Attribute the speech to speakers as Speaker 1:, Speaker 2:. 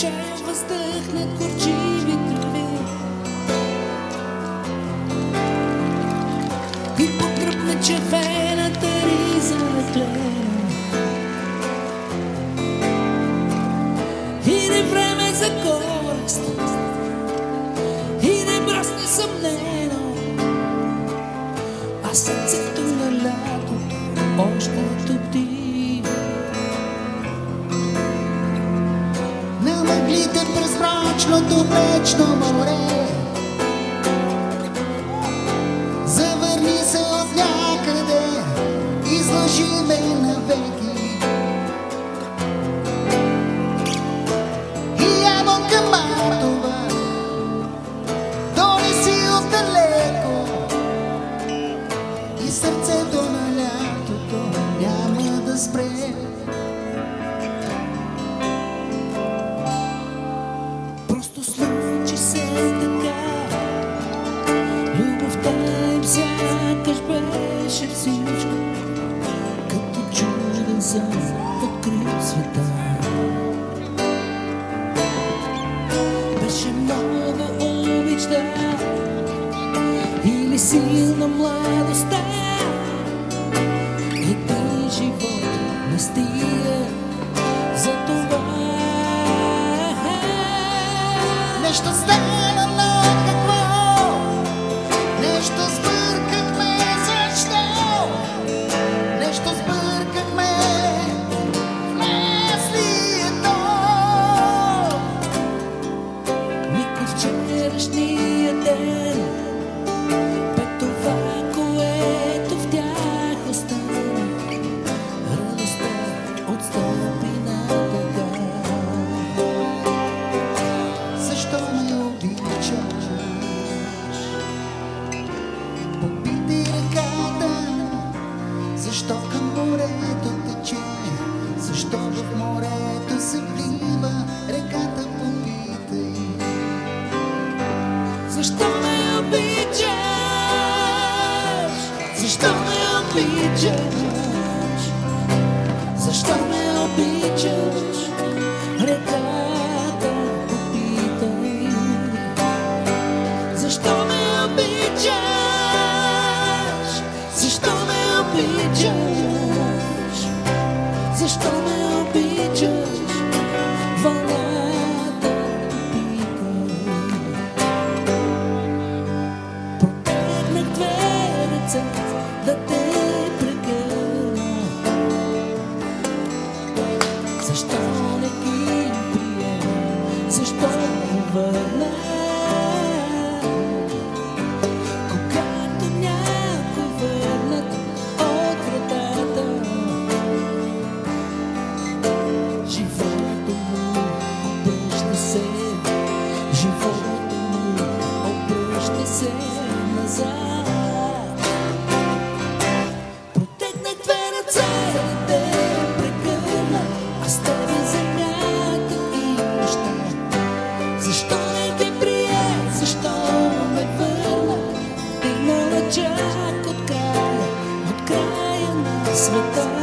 Speaker 1: чая въздъхнат горчиви трави И потръпна червената риза на клена И време за горест
Speaker 2: мрачното вечно море. Завърни се от някъде Излъжи ме навеки И явно към Мартова Донеси отдалеко И сърцето на лятото няма да спре
Speaker 1: чуден сън открил света Беше много обичта Или силна младостта I've changed me again. be judged. Zašto me obiđeš? Redata popitaj. Zašto me obiđeš? Zašto me obiđeš? Zašto me se estou governar Qualquer que me governa outra data. Je do mundo desde ser Je do mundo desde ser Mas há with the